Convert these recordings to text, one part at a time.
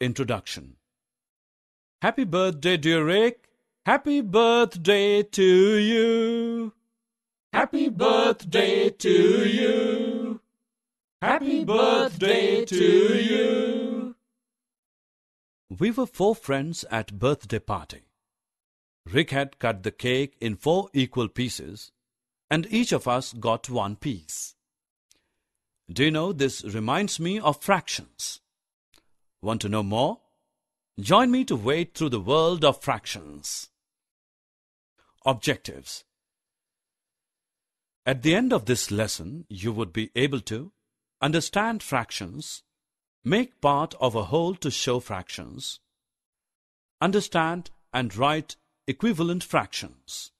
Introduction Happy birthday, dear Rick. Happy birthday to you. Happy birthday to you. Happy birthday to you. We were four friends at birthday party. Rick had cut the cake in four equal pieces, and each of us got one piece. Do you know this reminds me of fractions? Want to know more? Join me to wade through the world of fractions. Objectives At the end of this lesson, you would be able to understand fractions, make part of a whole to show fractions, understand and write equivalent fractions.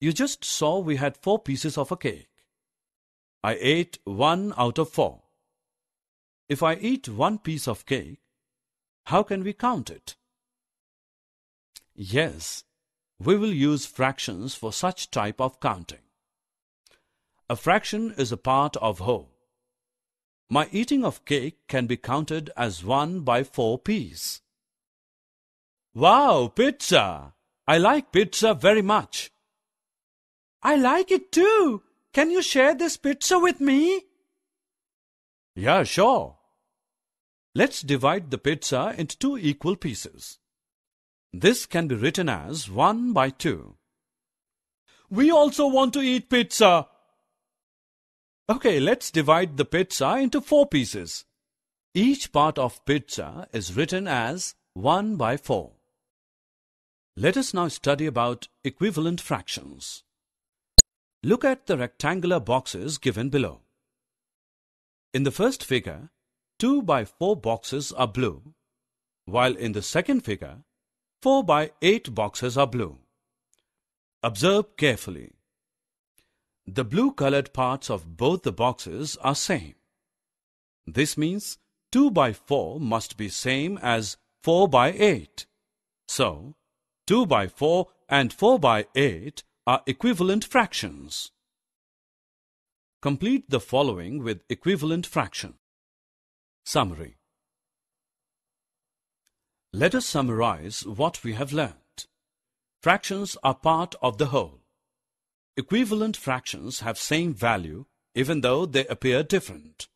You just saw we had four pieces of a cake. I ate one out of four. If I eat one piece of cake, how can we count it? Yes, we will use fractions for such type of counting. A fraction is a part of whole. My eating of cake can be counted as 1 by 4 piece. Wow, pizza! I like pizza very much. I like it too. Can you share this pizza with me? Yeah, sure. Let's divide the pizza into two equal pieces. This can be written as 1 by 2. We also want to eat pizza. Okay, let's divide the pizza into four pieces. Each part of pizza is written as 1 by 4. Let us now study about equivalent fractions. Look at the rectangular boxes given below. In the first figure, 2 by 4 boxes are blue, while in the second figure, 4 by 8 boxes are blue. Observe carefully. The blue colored parts of both the boxes are same. This means 2 by 4 must be same as 4 by 8. So, 2 by 4 and 4 by 8 are equivalent fractions. Complete the following with equivalent fraction. Summary Let us summarize what we have learned. Fractions are part of the whole. Equivalent fractions have same value even though they appear different.